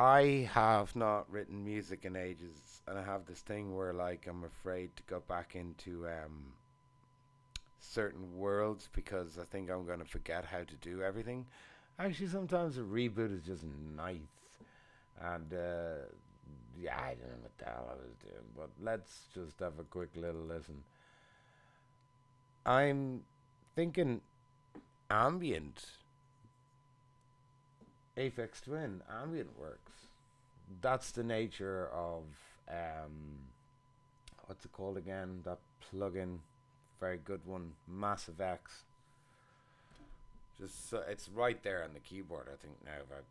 I have not written music in ages, and I have this thing where like I'm afraid to go back into um, certain worlds because I think I'm gonna forget how to do everything. Actually, sometimes a reboot is just nice, and uh, yeah, I don't know what the hell I was doing, but let's just have a quick little listen. I'm thinking ambient Aphex Twin ambient works. That's the nature of um, what's it called again? That plugin, very good one, Massive X. Just it's right there on the keyboard. I think now. But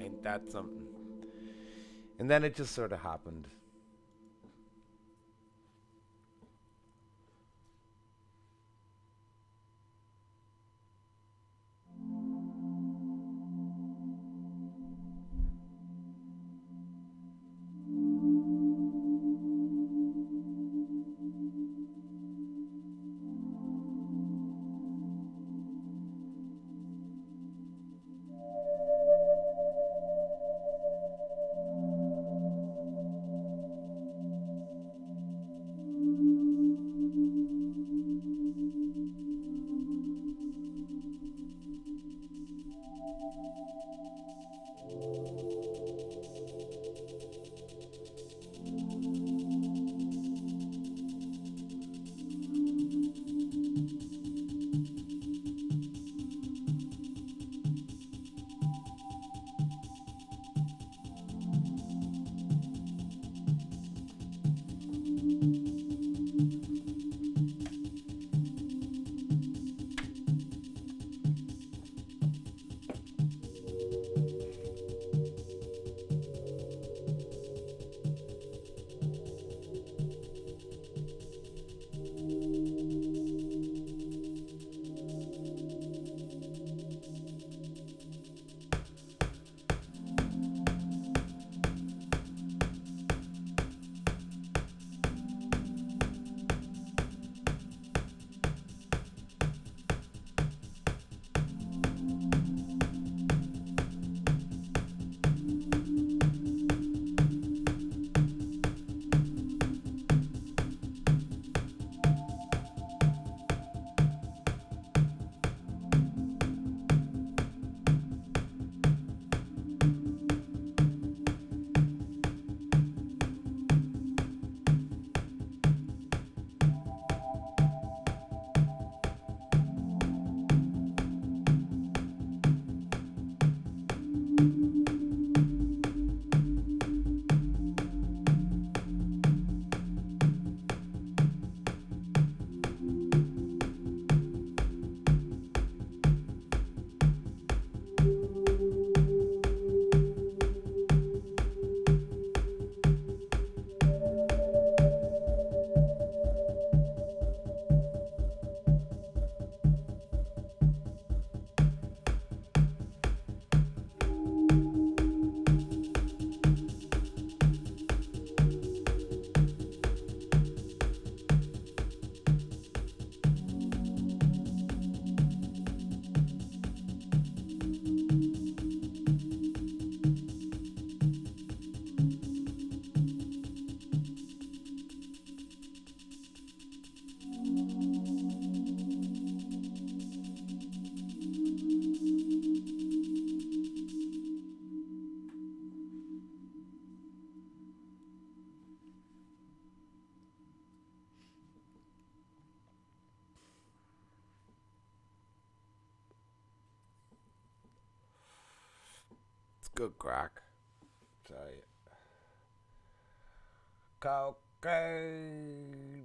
ain't that something? And then it just sort of happened. Good crack. Tell you. Cocaine.